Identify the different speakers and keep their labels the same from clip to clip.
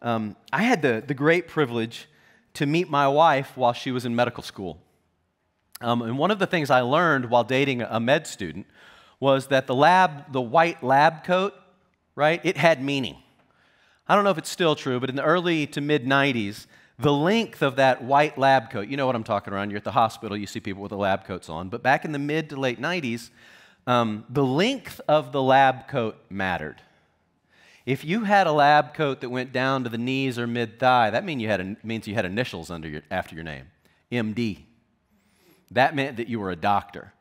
Speaker 1: Um, I had the, the great privilege to meet my wife while she was in medical school. Um, and one of the things I learned while dating a med student was that the lab, the white lab coat, right, it had meaning. I don't know if it's still true, but in the early to mid 90s, the length of that white lab coat, you know what I'm talking around. You're at the hospital, you see people with the lab coats on. But back in the mid to late 90s, um, the length of the lab coat mattered. If you had a lab coat that went down to the knees or mid thigh, that mean you had means you had initials under your, after your name MD. That meant that you were a doctor.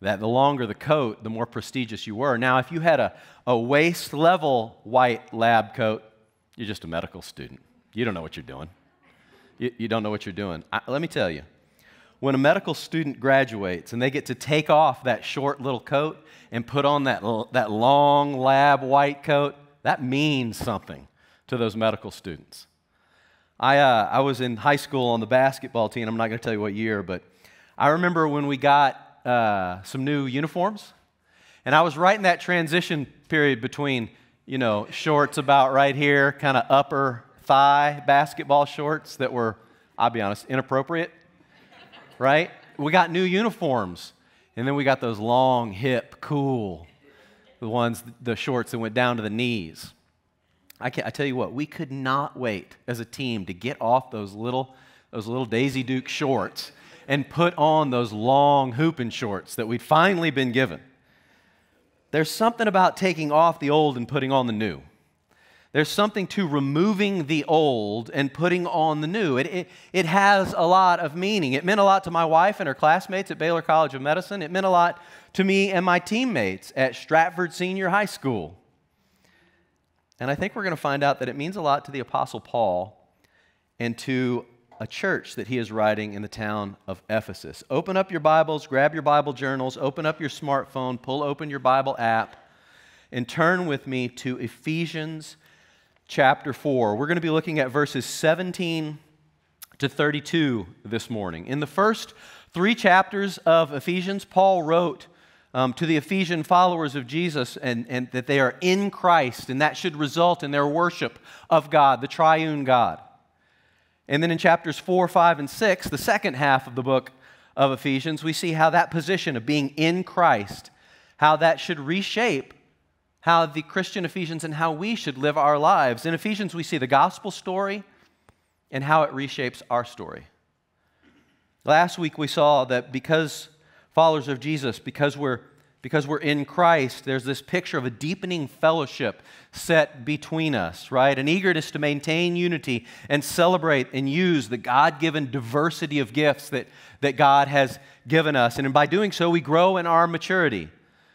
Speaker 1: That the longer the coat, the more prestigious you were. Now, if you had a, a waist level white lab coat, you're just a medical student. You don't know what you're doing. You, you don't know what you're doing. I, let me tell you, when a medical student graduates and they get to take off that short little coat and put on that, that long lab white coat, that means something to those medical students. I, uh, I was in high school on the basketball team. I'm not going to tell you what year, but I remember when we got uh, some new uniforms, and I was right in that transition period between, you know, shorts about right here, kind of upper thigh basketball shorts that were, I'll be honest, inappropriate, right? We got new uniforms. And then we got those long, hip, cool, the ones, the shorts that went down to the knees. I, I tell you what, we could not wait as a team to get off those little, those little Daisy Duke shorts and put on those long hooping shorts that we'd finally been given. There's something about taking off the old and putting on the new. There's something to removing the old and putting on the new. It, it, it, has a lot of meaning. It meant a lot to my wife and her classmates at Baylor College of Medicine. It meant a lot to me and my teammates at Stratford Senior High School. And I think we're going to find out that it means a lot to the Apostle Paul and to a church that he is writing in the town of Ephesus. Open up your Bibles, grab your Bible journals, open up your smartphone, pull open your Bible app, and turn with me to Ephesians chapter 4. We're going to be looking at verses 17 to 32 this morning. In the first three chapters of Ephesians, Paul wrote um, to the Ephesian followers of Jesus and, and that they are in Christ, and that should result in their worship of God, the triune God. And then in chapters 4, 5, and 6, the second half of the book of Ephesians, we see how that position of being in Christ, how that should reshape how the Christian Ephesians and how we should live our lives. In Ephesians, we see the gospel story and how it reshapes our story. Last week, we saw that because followers of Jesus, because we're because we're in Christ, there's this picture of a deepening fellowship set between us, right? An eagerness to maintain unity and celebrate and use the God given diversity of gifts that, that God has given us. And by doing so, we grow in our maturity.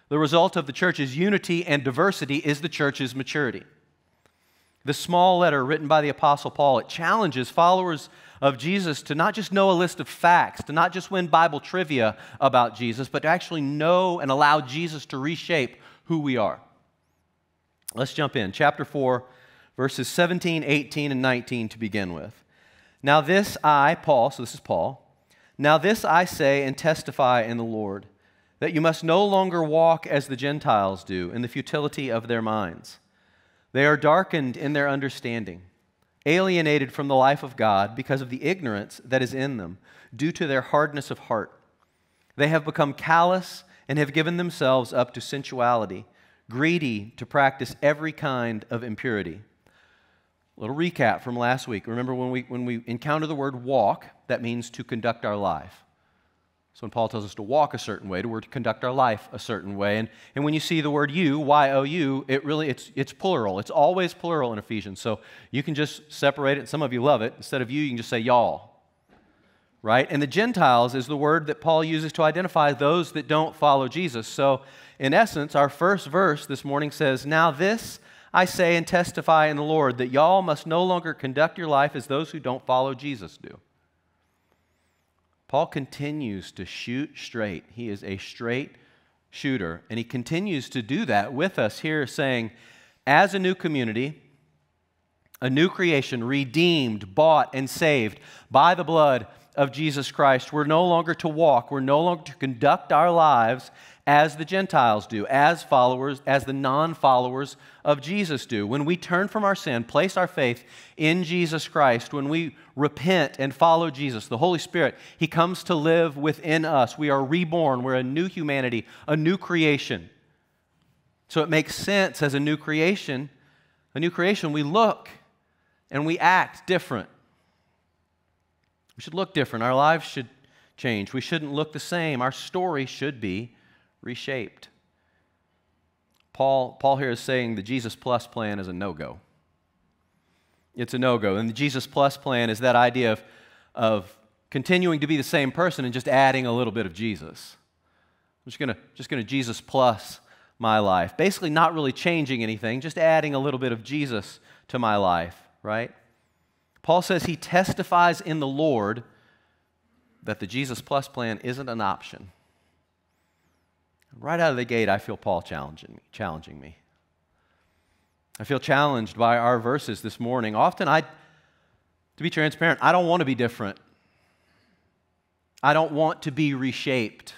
Speaker 1: The result of the church's unity and diversity is the church's maturity. The small letter written by the Apostle Paul, it challenges followers of Jesus to not just know a list of facts, to not just win Bible trivia about Jesus, but to actually know and allow Jesus to reshape who we are. Let's jump in. Chapter 4, verses 17, 18, and 19 to begin with. Now, this I, Paul, so this is Paul, now this I say and testify in the Lord that you must no longer walk as the Gentiles do in the futility of their minds. They are darkened in their understanding, alienated from the life of God because of the ignorance that is in them, due to their hardness of heart. They have become callous and have given themselves up to sensuality, greedy to practice every kind of impurity. A little recap from last week. Remember when we, when we encounter the word walk, that means to conduct our life. So when Paul tells us to walk a certain way, to, to conduct our life a certain way, and, and when you see the word you, Y-O-U, it really, it's, it's plural. It's always plural in Ephesians. So you can just separate it. Some of you love it. Instead of you, you can just say y'all. Right? And the Gentiles is the word that Paul uses to identify those that don't follow Jesus. So in essence, our first verse this morning says, Now this I say and testify in the Lord, that y'all must no longer conduct your life as those who don't follow Jesus do. Paul continues to shoot straight. He is a straight shooter. And he continues to do that with us here, saying, as a new community, a new creation, redeemed, bought, and saved by the blood of Jesus Christ, we're no longer to walk, we're no longer to conduct our lives as the Gentiles do, as followers, as the non followers of Jesus do. When we turn from our sin, place our faith in Jesus Christ, when we repent and follow Jesus, the Holy Spirit, He comes to live within us. We are reborn, we're a new humanity, a new creation. So it makes sense as a new creation. A new creation, we look and we act different. We should look different. Our lives should change. We shouldn't look the same. Our story should be reshaped. Paul, Paul here is saying the Jesus Plus plan is a no go. It's a no go. And the Jesus Plus plan is that idea of, of continuing to be the same person and just adding a little bit of Jesus. I'm just going to just gonna Jesus Plus my life. Basically, not really changing anything, just adding a little bit of Jesus to my life, right? Paul says he testifies in the Lord that the Jesus Plus plan isn't an option. Right out of the gate, I feel Paul challenging me, challenging me. I feel challenged by our verses this morning. Often, I, to be transparent, I don't want to be different. I don't want to be reshaped.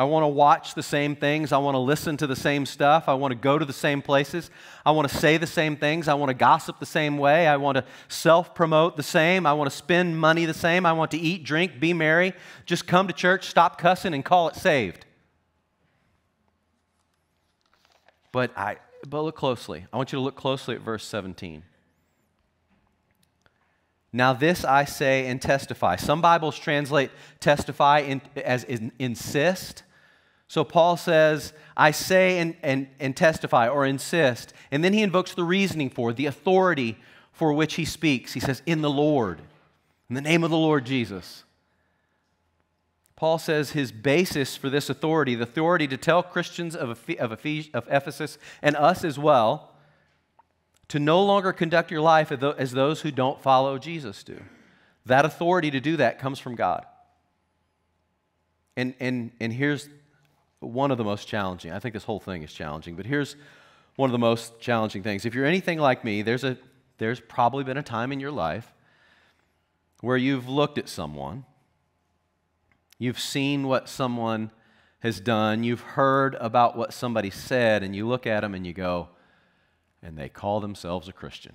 Speaker 1: I want to watch the same things. I want to listen to the same stuff. I want to go to the same places. I want to say the same things. I want to gossip the same way. I want to self promote the same. I want to spend money the same. I want to eat, drink, be merry. Just come to church, stop cussing, and call it saved. But, I, but look closely. I want you to look closely at verse 17. Now, this I say and testify. Some Bibles translate testify in, as in, insist. So Paul says, I say and, and, and testify or insist. And then he invokes the reasoning for, the authority for which he speaks. He says, In the Lord, in the name of the Lord Jesus. Paul says his basis for this authority, the authority to tell Christians of, of, of Ephesus and us as well, to no longer conduct your life as those who don't follow Jesus do. That authority to do that comes from God. And, and, and here's one of the most challenging. I think this whole thing is challenging, but here's one of the most challenging things. If you're anything like me, there's, a, there's probably been a time in your life where you've looked at someone, you've seen what someone has done, you've heard about what somebody said, and you look at them and you go, and they call themselves a Christian.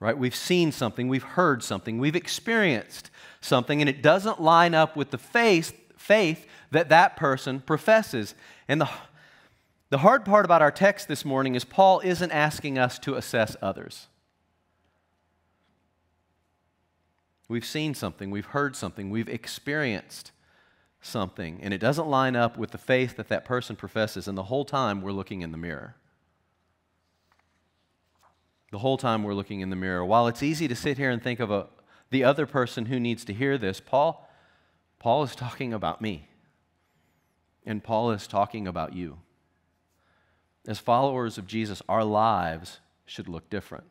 Speaker 1: Right? We've seen something, we've heard something, we've experienced something, and it doesn't line up with the faith faith that that person professes. And the, the hard part about our text this morning is Paul isn't asking us to assess others. We've seen something, we've heard something, we've experienced something, and it doesn't line up with the faith that that person professes, and the whole time we're looking in the mirror. The whole time we're looking in the mirror. While it's easy to sit here and think of a, the other person who needs to hear this, Paul Paul is talking about me, and Paul is talking about you. As followers of Jesus, our lives should look different.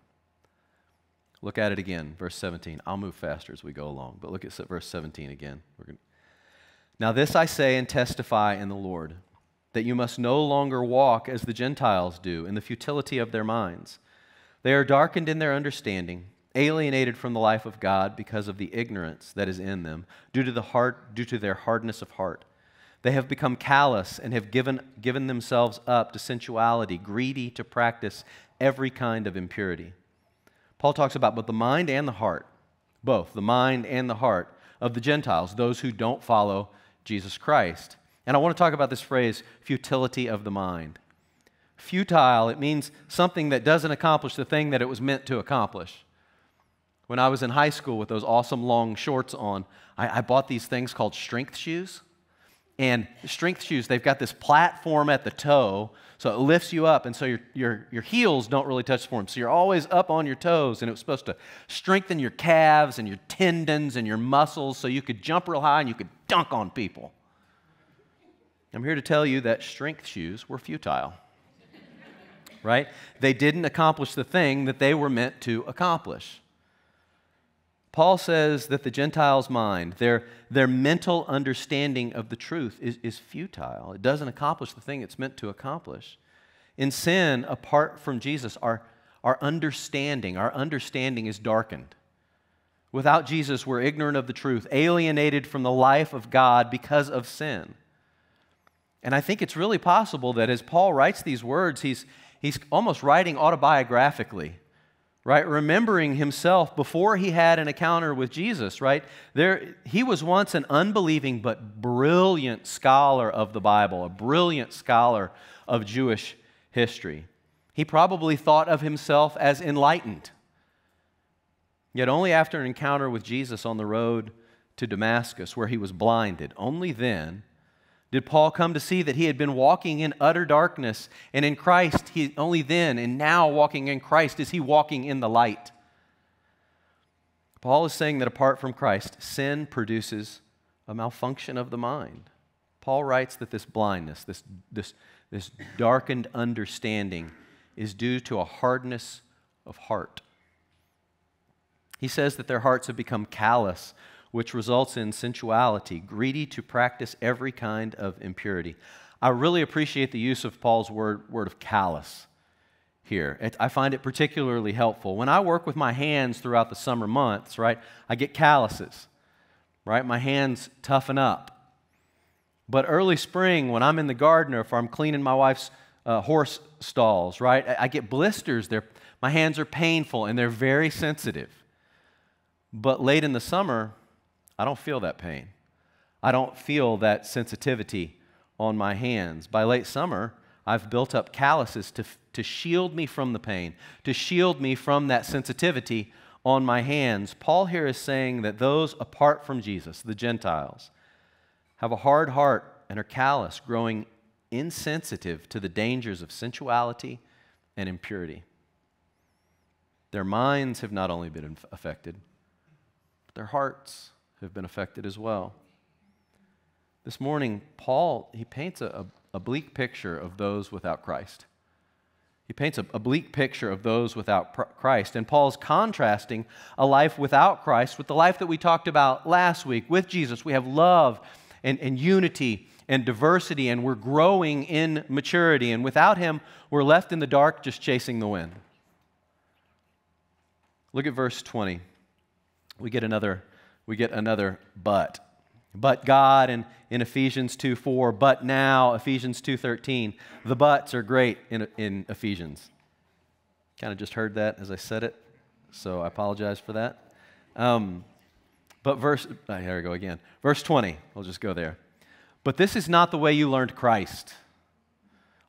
Speaker 1: Look at it again, verse 17. I'll move faster as we go along, but look at verse 17 again. Gonna... Now, this I say and testify in the Lord, that you must no longer walk as the Gentiles do in the futility of their minds. They are darkened in their understanding alienated from the life of God because of the ignorance that is in them, due to, the heart, due to their hardness of heart. They have become callous and have given, given themselves up to sensuality, greedy to practice every kind of impurity. Paul talks about both the mind and the heart, both the mind and the heart of the Gentiles, those who don't follow Jesus Christ. And I want to talk about this phrase, futility of the mind. Futile, it means something that doesn't accomplish the thing that it was meant to accomplish when I was in high school with those awesome long shorts on, I, I bought these things called strength shoes. And strength shoes, they've got this platform at the toe, so it lifts you up, and so your, your, your heels don't really touch the form. So you're always up on your toes, and it was supposed to strengthen your calves and your tendons and your muscles so you could jump real high and you could dunk on people. I'm here to tell you that strength shoes were futile. right? They didn't accomplish the thing that they were meant to accomplish. Paul says that the Gentiles' mind, their, their mental understanding of the truth, is, is futile. It doesn't accomplish the thing it's meant to accomplish. In sin, apart from Jesus, our, our understanding, our understanding is darkened. Without Jesus, we're ignorant of the truth, alienated from the life of God because of sin. And I think it's really possible that as Paul writes these words, he's, he's almost writing autobiographically, right? Remembering himself before he had an encounter with Jesus, right? There, he was once an unbelieving but brilliant scholar of the Bible, a brilliant scholar of Jewish history. He probably thought of himself as enlightened. Yet, only after an encounter with Jesus on the road to Damascus, where he was blinded, only then did Paul come to see that he had been walking in utter darkness, and in Christ, he, only then and now walking in Christ is he walking in the light. Paul is saying that apart from Christ, sin produces a malfunction of the mind. Paul writes that this blindness, this, this, this darkened understanding, is due to a hardness of heart. He says that their hearts have become callous, which results in sensuality, greedy to practice every kind of impurity. I really appreciate the use of Paul's word, word of callous here. It, I find it particularly helpful. When I work with my hands throughout the summer months, right, I get calluses, right? My hands toughen up. But early spring, when I'm in the garden or if I'm cleaning my wife's uh, horse stalls, right, I, I get blisters. They're, my hands are painful and they're very sensitive. But late in the summer, I don't feel that pain. I don't feel that sensitivity on my hands. By late summer, I've built up calluses to, to shield me from the pain, to shield me from that sensitivity on my hands. Paul here is saying that those apart from Jesus, the Gentiles, have a hard heart and are callous, growing insensitive to the dangers of sensuality and impurity. Their minds have not only been affected, but their hearts have been affected as well. This morning, Paul, he paints a, a, bleak picture of those without Christ. He paints a, a bleak picture of those without pr- Christ. And Paul's contrasting a life without Christ with the life that we talked about last week with Jesus. We have love and, and unity and diversity, and we're growing in maturity. And without Him, we're left in the dark just chasing the wind. Look at verse 20 we get another, we get another but. But God in, in Ephesians 2 4, but now, Ephesians 2 13. The buts are great in, in Ephesians. Kind of just heard that as I said it, so I apologize for that. Um, but verse, oh, here we go again. Verse 20, we'll just go there. But this is not the way you learned Christ.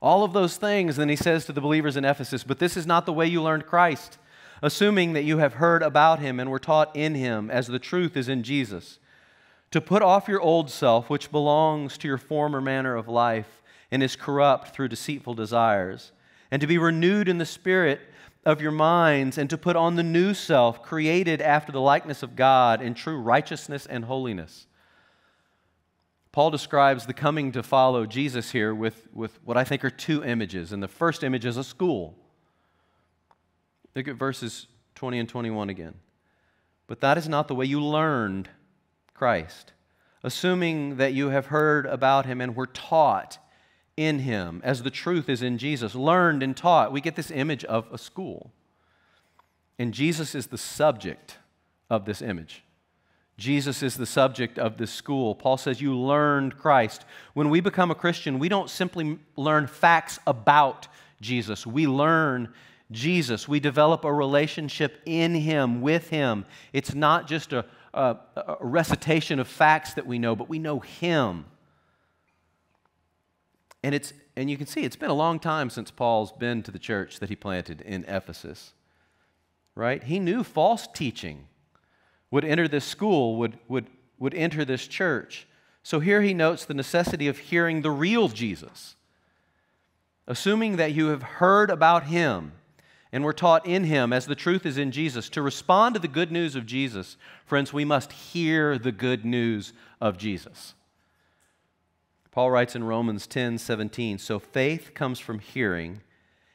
Speaker 1: All of those things, then he says to the believers in Ephesus, but this is not the way you learned Christ assuming that you have heard about him and were taught in him, as the truth is in Jesus, to put off your old self, which belongs to your former manner of life and is corrupt through deceitful desires, and to be renewed in the spirit of your minds, and to put on the new self, created after the likeness of God in true righteousness and holiness. Paul describes the coming to follow Jesus here with, with what I think are two images. And the first image is a school. Look at verses 20 and 21 again. But that is not the way you learned Christ, assuming that you have heard about him and were taught in him, as the truth is in Jesus, learned and taught. We get this image of a school. And Jesus is the subject of this image. Jesus is the subject of this school. Paul says, You learned Christ. When we become a Christian, we don't simply learn facts about Jesus, we learn Jesus. We develop a relationship in Him, with Him. It's not just a, a, a, recitation of facts that we know, but we know Him. And, it's, and you can see it's been a long time since Paul's been to the church that he planted in Ephesus, right? He knew false teaching would enter this school, would, would, would enter this church. So here he notes the necessity of hearing the real Jesus, assuming that you have heard about him and we're taught in him, as the truth is in Jesus. To respond to the good news of Jesus, friends, we must hear the good news of Jesus. Paul writes in Romans 10 17, so faith comes from hearing,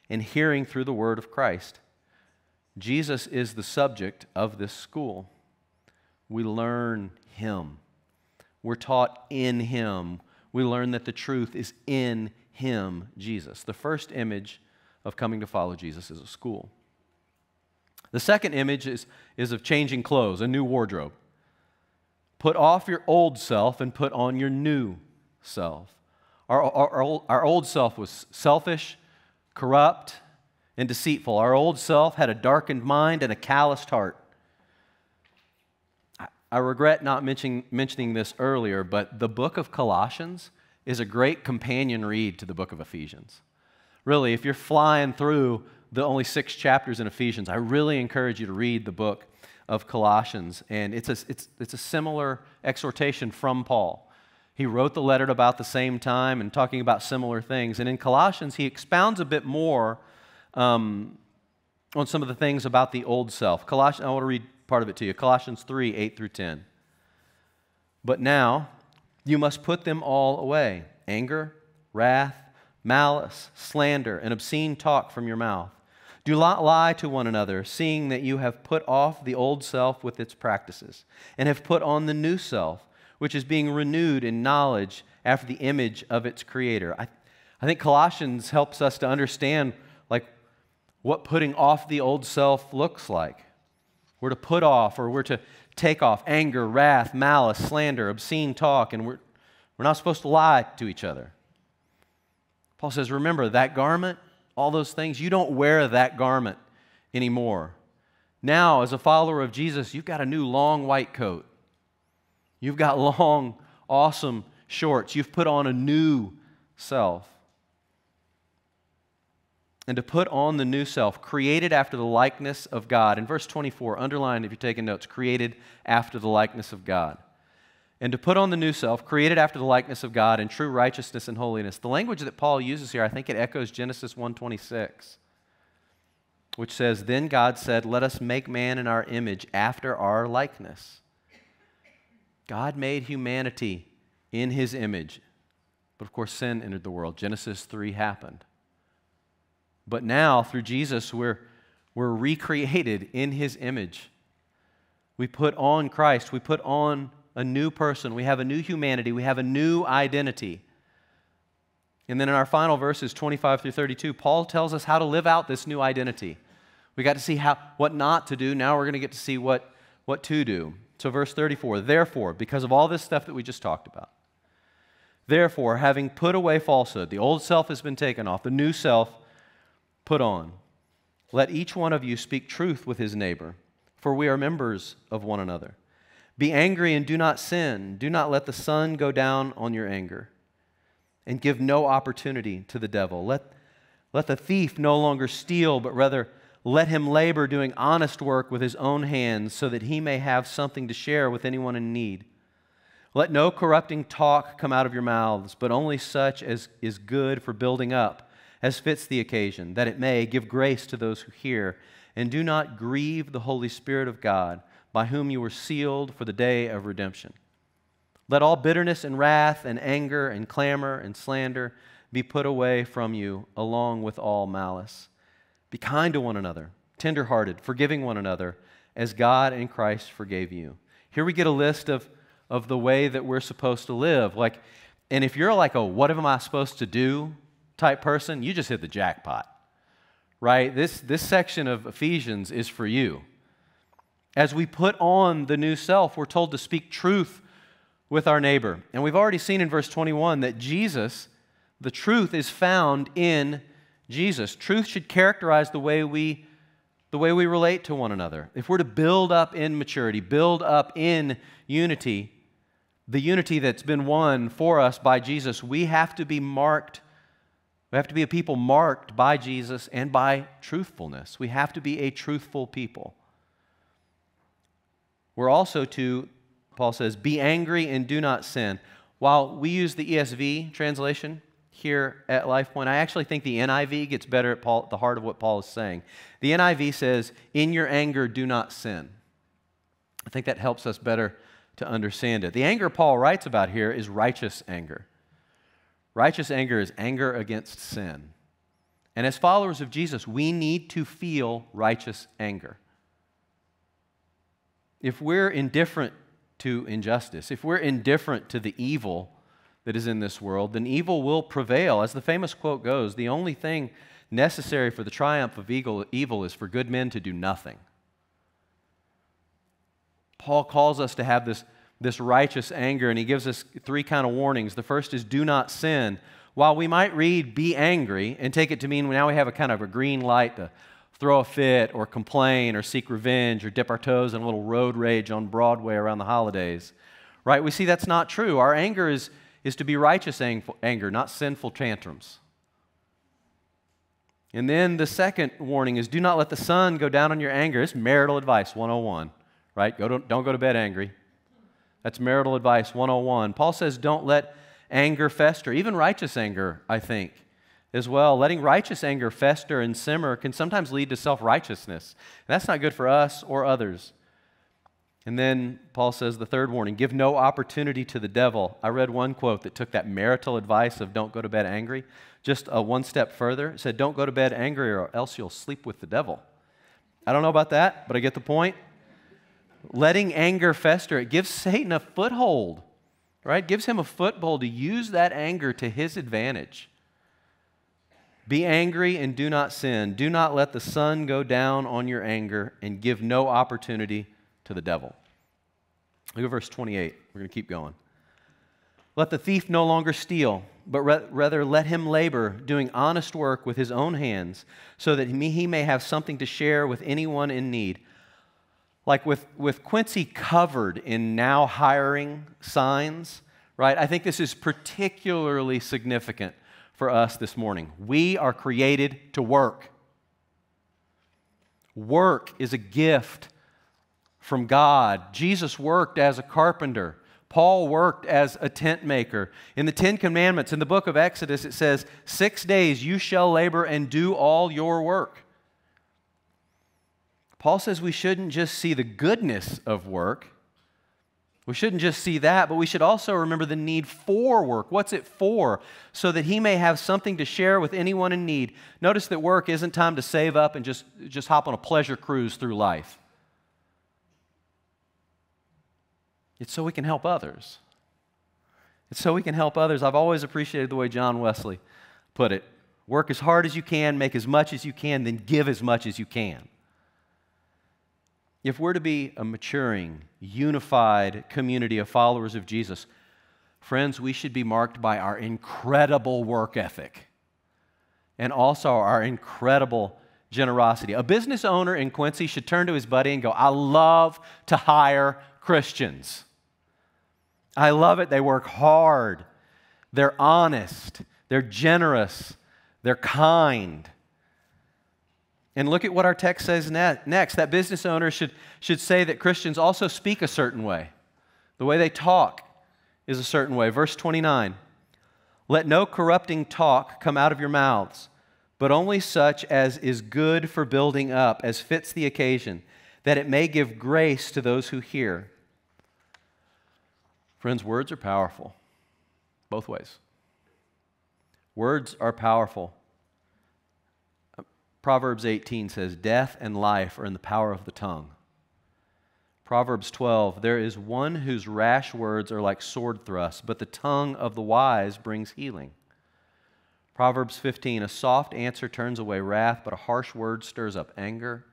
Speaker 1: and hearing through the word of Christ. Jesus is the subject of this school. We learn him. We're taught in him. We learn that the truth is in him, Jesus. The first image of coming to follow Jesus is a school. The second image is, is of changing clothes, a new wardrobe. Put off your old self and put on your new self. Our, our, our, old self was selfish, corrupt, and deceitful. Our old self had a darkened mind and a calloused heart. I, regret not mentioning, mentioning this earlier, but the book of Colossians is a great companion read to the book of Ephesians. Really, if you're flying through the only six chapters in Ephesians, I really encourage you to read the book of Colossians. And it's a, it's, it's a similar exhortation from Paul. He wrote the letter at about the same time and talking about similar things. And in Colossians, he expounds a bit more um, on some of the things about the old self. Colossians, I want to read part of it to you Colossians 3 8 through 10. But now you must put them all away anger, wrath, malice, slander, and obscene talk from your mouth. Do not lie to one another, seeing that you have put off the old self with its practices, and have put on the new self, which is being renewed in knowledge after the image of its creator. I, I think Colossians helps us to understand like what putting off the old self looks like. We're to put off or we're to take off anger, wrath, malice, slander, obscene talk, and we're, we're not supposed to lie to each other. Paul says, remember that garment all those things. You don't wear that garment anymore. Now, as a follower of Jesus, you've got a new long white coat. You've got long, awesome shorts. You've put on a new self. And to put on the new self, created after the likeness of God. In verse 24, underline if you're taking notes, created after the likeness of God and to put on the new self, created after the likeness of God in true righteousness and holiness. The language that Paul uses here, I think it echoes Genesis 1:26, which says, "Then God said, "Let us make man in our image after our likeness." God made humanity in his image. But of course sin entered the world. Genesis 3 happened. But now through Jesus we're we're recreated in his image. We put on Christ, we put on a new person, we have a new humanity, we have a new identity. And then in our final verses, 25 through 32, Paul tells us how to live out this new identity. We got to see how, what not to do. Now we're going to get to see what, what to do. So, verse 34 Therefore, because of all this stuff that we just talked about, therefore, having put away falsehood, the old self has been taken off, the new self put on. Let each one of you speak truth with his neighbor, for we are members of one another. Be angry and do not sin. Do not let the sun go down on your anger. And give no opportunity to the devil. Let, let the thief no longer steal, but rather let him labor doing honest work with his own hands, so that he may have something to share with anyone in need. Let no corrupting talk come out of your mouths, but only such as is good for building up, as fits the occasion, that it may give grace to those who hear. And do not grieve the Holy Spirit of God by whom you were sealed for the day of redemption. Let all bitterness and wrath and anger and clamor and slander be put away from you, along with all malice. Be kind to one another, tenderhearted, forgiving one another, as God in Christ forgave you. Here we get a list of, of the way that we're supposed to live. Like, and if you're like a what am I supposed to do type person, you just hit the jackpot. Right? This, this section of Ephesians is for you. As we put on the new self, we're told to speak truth with our neighbor. And we've already seen in verse 21 that Jesus, the truth is found in Jesus. Truth should characterize the way we the way we relate to one another. If we're to build up in maturity, build up in unity, the unity that's been won for us by Jesus, we have to be marked we have to be a people marked by Jesus and by truthfulness. We have to be a truthful people. We're also to, Paul says, be angry and do not sin. While we use the ESV translation here at LifePoint, I actually think the NIV gets better at Paul, the heart of what Paul is saying. The NIV says, In your anger, do not sin. I think that helps us better to understand it. The anger Paul writes about here is righteous anger. Righteous anger is anger against sin. And as followers of Jesus, we need to feel righteous anger if we're indifferent to injustice, if we're indifferent to the evil that is in this world, then evil will prevail. As the famous quote goes, the only thing necessary for the triumph of evil, is for good men to do nothing. Paul calls us to have this, this righteous anger, and he gives us three kind of warnings. The first is do not sin. While we might read be angry and take it to mean now we have a kind of a green light to throw a fit or complain or seek revenge or dip our toes in a little road rage on Broadway around the holidays, right? We see that's not true. Our anger is, is to be righteous anger, not sinful tantrums. And then the second warning is do not let the sun go down on your anger. It's marital advice 101, right? Go to, don't go to bed angry. That's marital advice 101. Paul says don't let anger fester, even righteous anger, I think, as well. Letting righteous anger fester and simmer can sometimes lead to self righteousness. And that's not good for us or others. And then Paul says the third warning give no opportunity to the devil. I read one quote that took that marital advice of don't go to bed angry just a one step further. It said, Don't go to bed angry or else you'll sleep with the devil. I don't know about that, but I get the point. Letting anger fester, it gives Satan a foothold, right? Gives him a foothold to use that anger to his advantage. Be angry and do not sin. Do not let the sun go down on your anger and give no opportunity to the devil. Look at verse 28. We're going to keep going. Let the thief no longer steal, but rather let him labor, doing honest work with his own hands, so that he may have something to share with anyone in need. Like with, with Quincy covered in now hiring signs, right? I think this is particularly significant for us this morning. We are created to work. Work is a gift from God. Jesus worked as a carpenter. Paul worked as a tent maker. In the Ten Commandments, in the book of Exodus, it says, Six days you shall labor and do all your work. Paul says we shouldn't just see the goodness of work. We shouldn't just see that, but we should also remember the need for work. What's it for? So that he may have something to share with anyone in need. Notice that work isn't time to save up and just, just hop on a pleasure cruise through life. It's so we can help others. It's so we can help others. I've always appreciated the way John Wesley put it work as hard as you can, make as much as you can, then give as much as you can. If we're to be a maturing, unified community of followers of Jesus, friends, we should be marked by our incredible work ethic and also our incredible generosity. A business owner in Quincy should turn to his buddy and go, I love to hire Christians. I love it. They work hard, they're honest, they're generous, they're kind. And look at what our text says next. That business owner should, should say that Christians also speak a certain way. The way they talk is a certain way. Verse 29 Let no corrupting talk come out of your mouths, but only such as is good for building up, as fits the occasion, that it may give grace to those who hear. Friends, words are powerful, both ways. Words are powerful. Proverbs 18 says, Death and life are in the power of the tongue. Proverbs 12, there is one whose rash words are like sword thrusts, but the tongue of the wise brings healing. Proverbs 15, a soft answer turns away wrath, but a harsh word stirs up anger.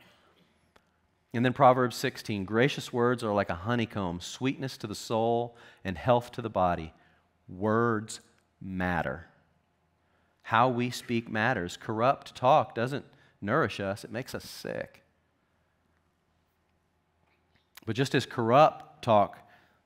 Speaker 1: And then Proverbs 16 gracious words are like a honeycomb, sweetness to the soul and health to the body. Words matter. How we speak matters. Corrupt talk doesn't nourish us, it makes us sick. But just as corrupt talk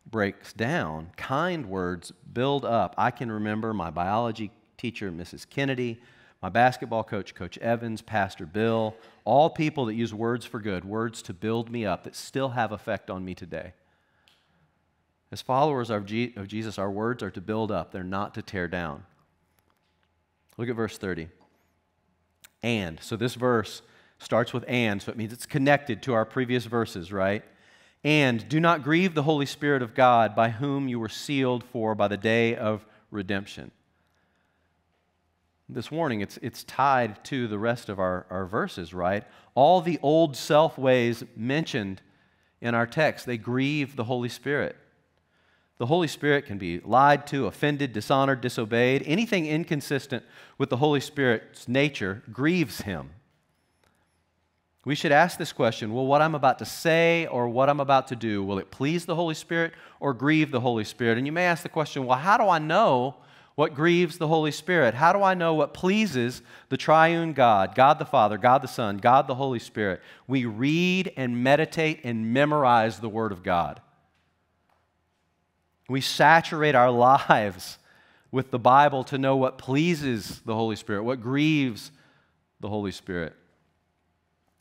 Speaker 1: breaks down, kind words build up. I can remember my biology teacher, Mrs. Kennedy, my basketball coach, Coach Evans, Pastor Bill, all people that use words for good, words to build me up that still have effect on me today. As followers of Jesus, our words are to build up, they're not to tear down. Look at verse 30. And. So this verse starts with and, so it means it's connected to our previous verses, right? And do not grieve the Holy Spirit of God, by whom you were sealed for by the day of redemption this warning, it's, it's tied to the rest of our, our verses, right? All the old self ways mentioned in our text, they grieve the Holy Spirit. The Holy Spirit can be lied to, offended, dishonored, disobeyed. Anything inconsistent with the Holy Spirit's nature grieves him. We should ask this question Well, what I'm about to say or what I'm about to do, will it please the Holy Spirit or grieve the Holy Spirit? And you may ask the question, Well, how do I know what grieves the Holy Spirit? How do I know what pleases the triune God, God the Father, God the Son, God the Holy Spirit? We read and meditate and memorize the Word of God. We saturate our lives with the Bible to know what pleases the Holy Spirit, what grieves the Holy Spirit.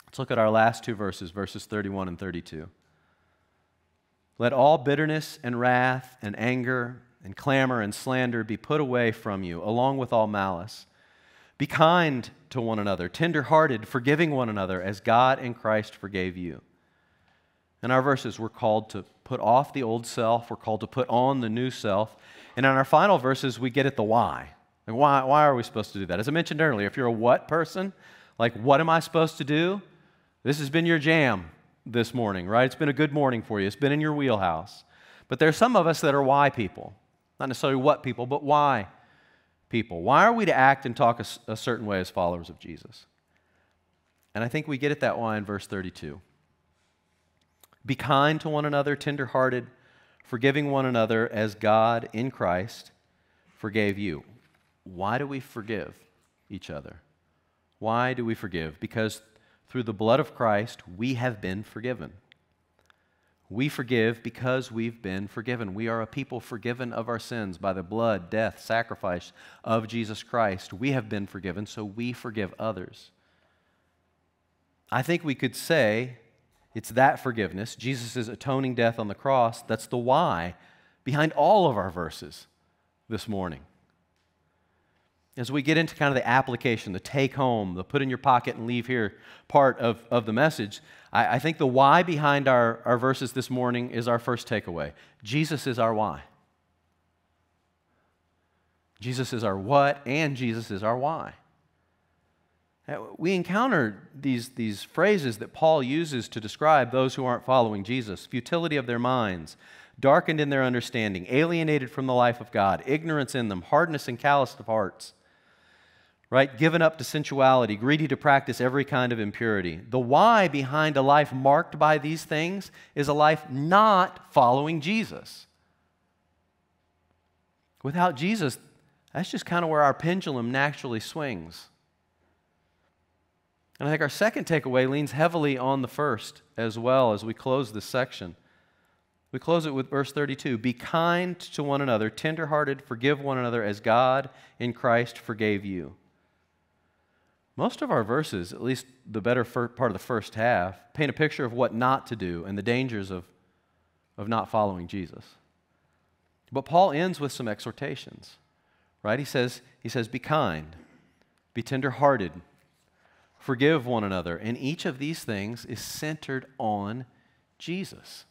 Speaker 1: Let's look at our last two verses, verses 31 and 32. Let all bitterness and wrath and anger and clamor and slander be put away from you, along with all malice. Be kind to one another, tenderhearted, forgiving one another, as God in Christ forgave you. In our verses, we're called to put off the old self, we're called to put on the new self. And in our final verses, we get at the why. Like why, why are we supposed to do that? As I mentioned earlier, if you're a what person, like what am I supposed to do? This has been your jam this morning, right? It's been a good morning for you, it's been in your wheelhouse. But there's some of us that are why people. Not necessarily what people, but why people. Why are we to act and talk a, a certain way as followers of Jesus? And I think we get at that why in verse 32. Be kind to one another, tenderhearted, forgiving one another as God in Christ forgave you. Why do we forgive each other? Why do we forgive? Because through the blood of Christ, we have been forgiven. We forgive because we've been forgiven. We are a people forgiven of our sins by the blood, death, sacrifice of Jesus Christ. We have been forgiven, so we forgive others. I think we could say it's that forgiveness, Jesus' atoning death on the cross, that's the why behind all of our verses this morning as we get into kind of the application, the take home, the put in your pocket and leave here part of, of the message, I, I think the why behind our, our verses this morning is our first takeaway. Jesus is our why. Jesus is our what, and Jesus is our why. Uh, we encounter these, these phrases that Paul uses to describe those who aren't following Jesus futility of their minds, darkened in their understanding, alienated from the life of God, ignorance in them, hardness and calloused of hearts right? Given up to sensuality, greedy to practice every kind of impurity. The why behind a life marked by these things is a life not following Jesus. Without Jesus, that's just kind of where our pendulum naturally swings. And I think our second takeaway leans heavily on the first as well as we close this section. We close it with verse 32 Be kind to one another, tenderhearted, forgive one another as God in Christ forgave you. Most of our verses, at least the better part of the first half, paint a picture of what not to do and the dangers of, of not following Jesus. But Paul ends with some exhortations, right? He says, he says, Be kind, be tenderhearted, forgive one another. And each of these things is centered on Jesus,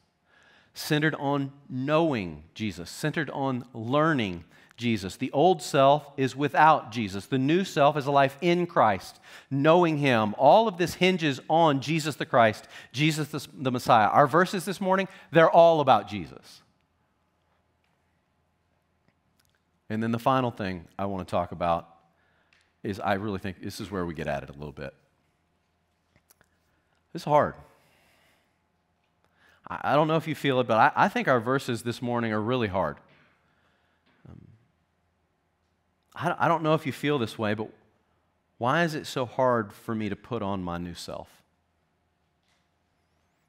Speaker 1: centered on knowing Jesus, centered on learning Jesus. The old self is without Jesus. The new self is a life in Christ, knowing Him. All of this hinges on Jesus the Christ, Jesus the, the Messiah. Our verses this morning, they're all about Jesus. And then the final thing I want to talk about is I really think this is where we get at it a little bit. It's hard. I don't know if you feel it, but I, I think our verses this morning are really hard. Um, I don't know if you feel this way, but why is it so hard for me to put on my new self?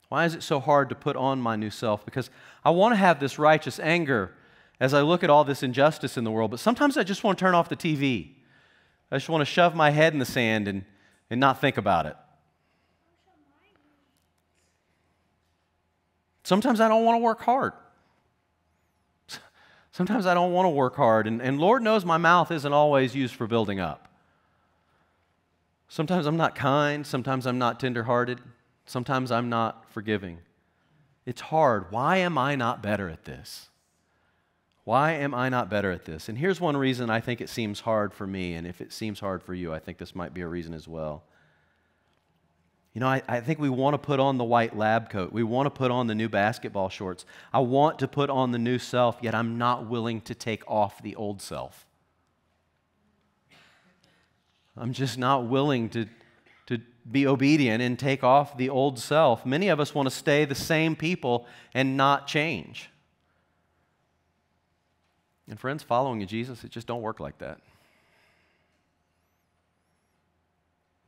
Speaker 1: Why is it so hard to put on my new self? Because I want to have this righteous anger as I look at all this injustice in the world, but sometimes I just want to turn off the TV. I just want to shove my head in the sand and, and not think about it. Sometimes I don't want to work hard. Sometimes I don't want to work hard, and, and Lord knows my mouth isn't always used for building up. Sometimes I'm not kind, sometimes I'm not tenderhearted, sometimes I'm not forgiving. It's hard. Why am I not better at this? Why am I not better at this? And here's one reason I think it seems hard for me, and if it seems hard for you, I think this might be a reason as well. You know, I, I, think we want to put on the white lab coat. We want to put on the new basketball shorts. I want to put on the new self, yet I'm not willing to take off the old self. I'm just not willing to, to be obedient and take off the old self. Many of us want to stay the same people and not change. And friends, following Jesus, it just don't work like that.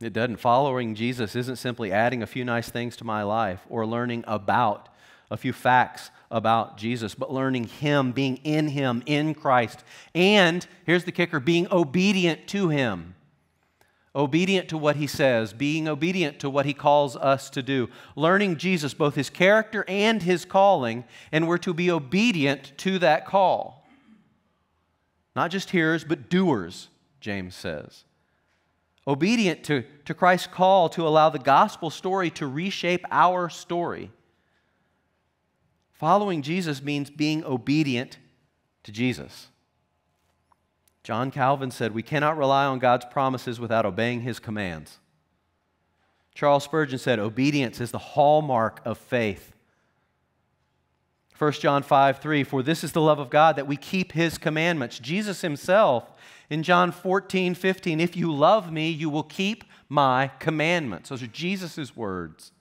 Speaker 1: It doesn't. Following Jesus isn't simply adding a few nice things to my life or learning about a few facts about Jesus, but learning Him, being in Him, in Christ. And here's the kicker being obedient to Him. Obedient to what He says, being obedient to what He calls us to do. Learning Jesus, both His character and His calling, and we're to be obedient to that call. Not just hearers, but doers, James says. Obedient to, to Christ's call to allow the gospel story to reshape our story. Following Jesus means being obedient to Jesus. John Calvin said, We cannot rely on God's promises without obeying his commands. Charles Spurgeon said, Obedience is the hallmark of faith. 1 John 5 3, For this is the love of God that we keep his commandments. Jesus himself in John 14 15, If you love me, you will keep my commandments. Those are Jesus' words.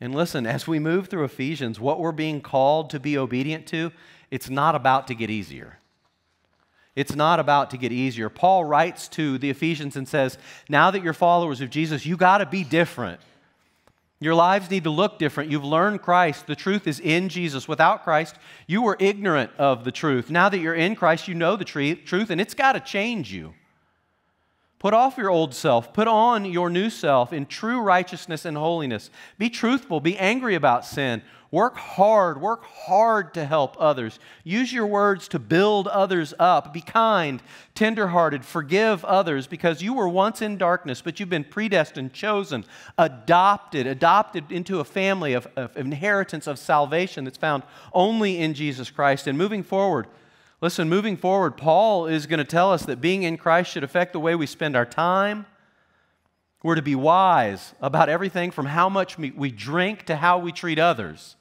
Speaker 1: And listen, as we move through Ephesians, what we're being called to be obedient to, it's not about to get easier. It's not about to get easier. Paul writes to the Ephesians and says, Now that you're followers of Jesus, you got to be different. Your lives need to look different. You've learned Christ. The truth is in Jesus. Without Christ, you were ignorant of the truth. Now that you're in Christ, you know the truth, and it's got to change you. Put off your old self, put on your new self in true righteousness and holiness. Be truthful, be angry about sin. Work hard, work hard to help others. Use your words to build others up. Be kind, tenderhearted, forgive others because you were once in darkness, but you've been predestined, chosen, adopted, adopted into a family of, of inheritance of salvation that's found only in Jesus Christ. And moving forward, Listen, moving forward, Paul is going to tell us that being in Christ should affect the way we spend our time. We're to be wise about everything from how much we drink to how we treat others.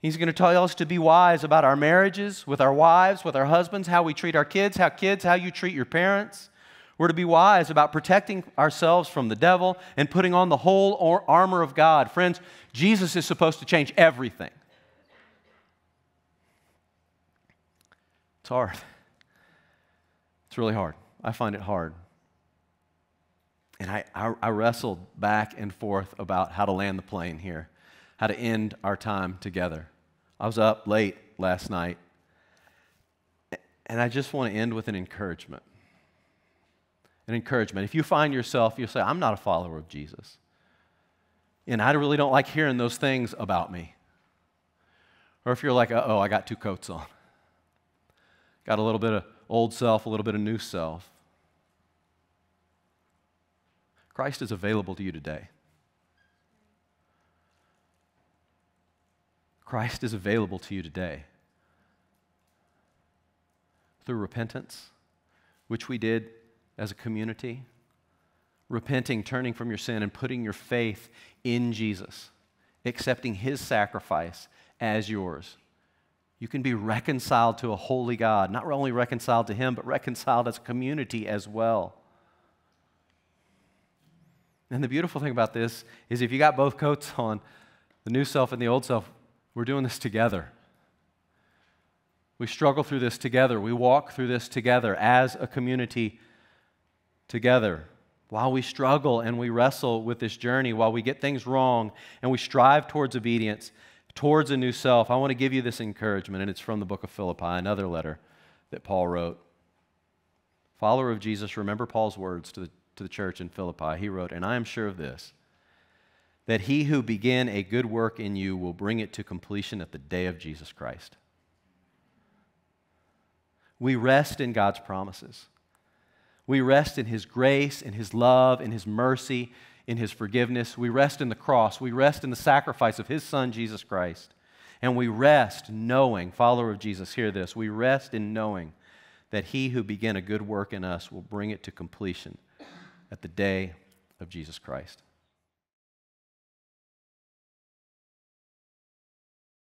Speaker 1: He's going to tell us to be wise about our marriages, with our wives, with our husbands, how we treat our kids, how kids, how you treat your parents. We're to be wise about protecting ourselves from the devil and putting on the whole armor of God. Friends, Jesus is supposed to change everything. It's hard. It's really hard. I find it hard. And I, I, I, wrestled back and forth about how to land the plane here, how to end our time together. I was up late last night, and I just want to end with an encouragement. An encouragement. If you find yourself, you say, I'm not a follower of Jesus, and I really don't like hearing those things about me. Or if you're like, oh, I got two coats on. Got a little bit of old self, a little bit of new self. Christ is available to you today. Christ is available to you today. Through repentance, which we did as a community, repenting, turning from your sin, and putting your faith in Jesus, accepting his sacrifice as yours you can be reconciled to a holy God. Not only reconciled to Him, but reconciled as a community as well. And the beautiful thing about this is if you got both coats on, the new self and the old self, we're doing this together. We struggle through this together. We walk through this together as a community together. While we struggle and we wrestle with this journey, while we get things wrong and we strive towards obedience, towards a new self, I want to give you this encouragement, and it's from the book of Philippi, another letter that Paul wrote. Follower of Jesus, remember Paul's words to the, to the church in Philippi. He wrote, And I am sure of this, that he who began a good work in you will bring it to completion at the day of Jesus Christ. We rest in God's promises. We rest in his grace, in his love, in his mercy, in his forgiveness. We rest in the cross. We rest in the sacrifice of his son, Jesus Christ. And we rest knowing, follower of Jesus, hear this, we rest in knowing that he who began a good work in us will bring it to completion at the day of Jesus Christ.